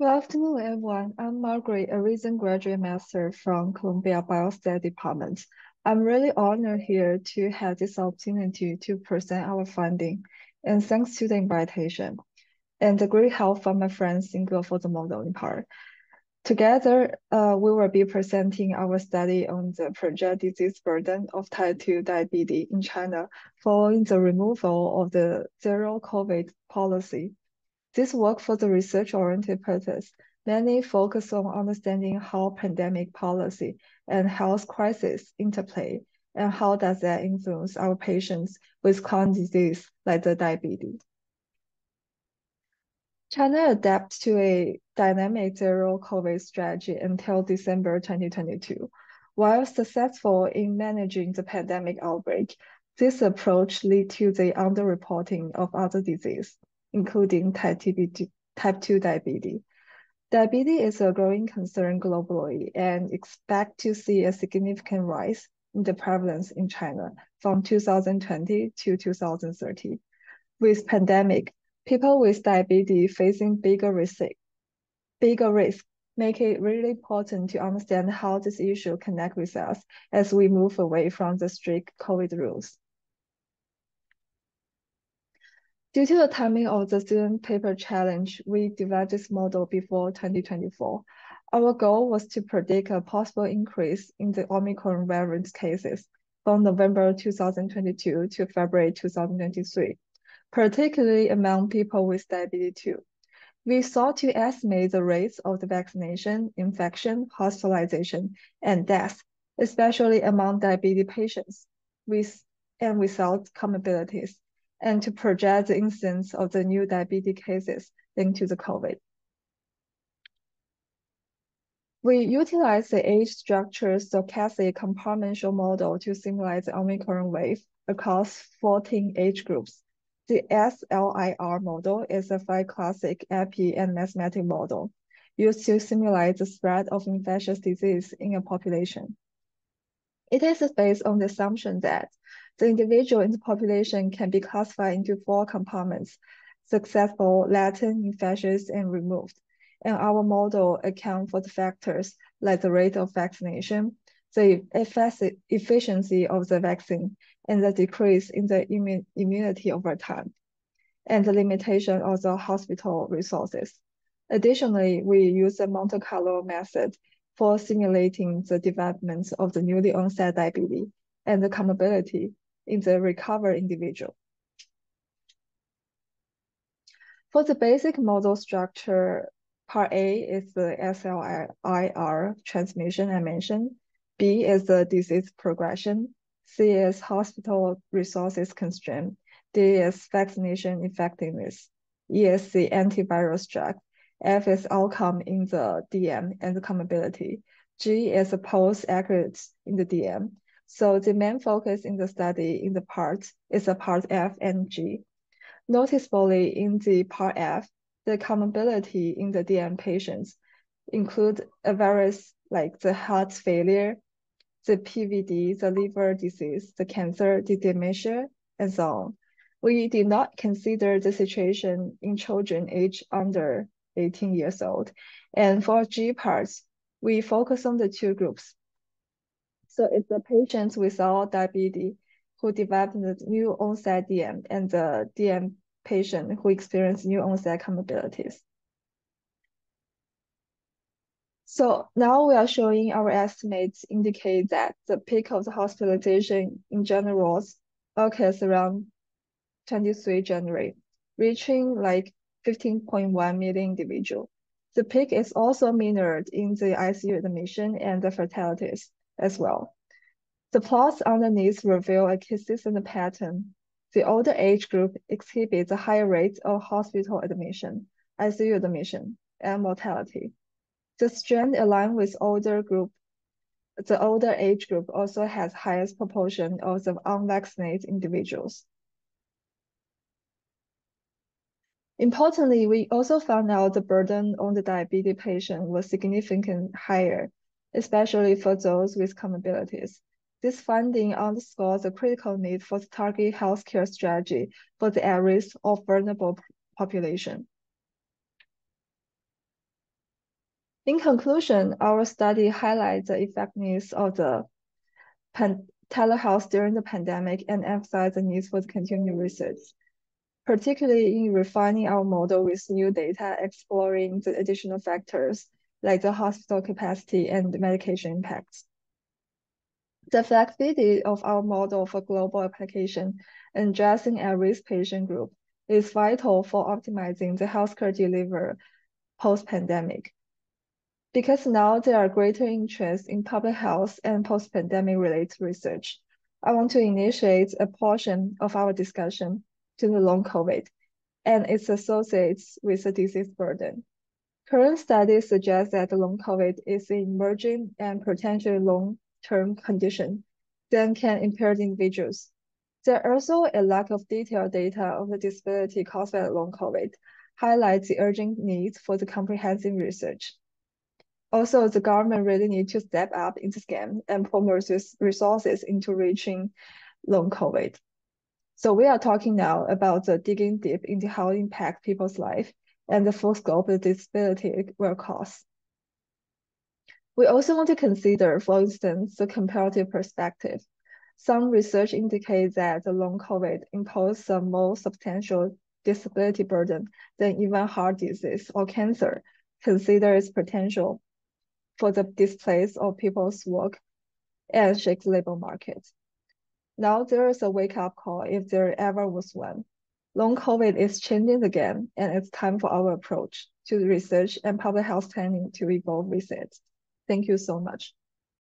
Good afternoon, everyone. I'm Margaret, a recent graduate master from Columbia Biostat Department. I'm really honored here to have this opportunity to present our finding, and thanks to the invitation and the great help from my friends in for the modeling part. Together, uh, we will be presenting our study on the projected disease burden of type 2 diabetes in China following the removal of the zero COVID policy. This work for the research-oriented purpose mainly focus on understanding how pandemic policy and health crisis interplay and how does that influence our patients with chronic disease like the diabetes. China adapted to a dynamic zero COVID strategy until December 2022. While successful in managing the pandemic outbreak, this approach led to the underreporting of other disease, including type 2 diabetes. Diabetes is a growing concern globally and expect to see a significant rise in the prevalence in China from 2020 to 2030. With pandemic, people with diabetes facing bigger risk, bigger risk make it really important to understand how this issue connect with us as we move away from the strict COVID rules. Due to the timing of the student paper challenge, we developed this model before 2024. Our goal was to predict a possible increase in the Omicron variant cases from November 2022 to February 2023 particularly among people with diabetes 2. We sought to estimate the rates of the vaccination, infection, hospitalization, and death, especially among diabetes patients with and without comorbidities, and to project the incidence of the new diabetes cases linked to the COVID. We utilize the age structure stochastic compartmental model to simulate the Omicron wave across 14 age groups the SLIR model is a five classic epi and mathematic model used to simulate the spread of infectious disease in a population. It is based on the assumption that the individual in the population can be classified into four compartments, susceptible, latent, infectious, and removed. And our model account for the factors like the rate of vaccination, the efficiency of the vaccine, and the decrease in the immun immunity over time, and the limitation of the hospital resources. Additionally, we use the Monte Carlo method for simulating the development of the newly onset diabetes and the comorbidity in the recovered individual. For the basic model structure, part A is the SLIR transmission I mentioned. B is the disease progression. C is hospital resources constraint. D is vaccination effectiveness. E is the antiviral drug. F is outcome in the DM and the comorbidity. G is the post accurate in the DM. So the main focus in the study in the part is the part F and G. Noticeably in the part F, the comorbidity in the DM patients include a various like the heart failure, the PVD, the liver disease, the cancer, the dementia, and so on. We did not consider the situation in children aged under 18 years old. And for G parts, we focus on the two groups. So it's the patients without diabetes who developed the new onset DM and the DM patient who experience new onset comorbidities. So now we are showing our estimates indicate that the peak of the hospitalization in general occurs around 23 January, reaching like 15.1 million individual. The peak is also mirrored in the ICU admission and the fatalities as well. The plots underneath reveal a consistent pattern. The older age group exhibits a higher rate of hospital admission, ICU admission, and mortality. The strand aligned with older group, the older age group also has highest proportion of the unvaccinated individuals. Importantly, we also found out the burden on the diabetes patient was significantly higher, especially for those with comorbidities. This finding underscores the critical need for the target healthcare strategy for the at-risk or vulnerable population. In conclusion, our study highlights the effectiveness of the telehealth during the pandemic and emphasize the need for the continued research, particularly in refining our model with new data, exploring the additional factors like the hospital capacity and medication impacts. The flexibility of our model for global application and addressing at-risk patient group is vital for optimizing the healthcare delivery post-pandemic. Because now there are greater interest in public health and post-pandemic related research, I want to initiate a portion of our discussion to the long COVID and its associates with the disease burden. Current studies suggest that long COVID is an emerging and potentially long-term condition that can impair individuals. There also a lack of detailed data of the disability caused by long COVID, highlights the urgent need for the comprehensive research. Also, the government really need to step up in this game and put more resources into reaching long COVID. So we are talking now about the digging deep into how it impacts people's life and the full scope of disability it will cause. We also want to consider, for instance, the comparative perspective. Some research indicates that the long COVID imposes a more substantial disability burden than even heart disease or cancer, consider its potential for the displace of people's work and shake the labor market. Now there is a wake-up call if there ever was one. Long COVID is changing the game, and it's time for our approach to research and public health planning to evolve with it. Thank you so much.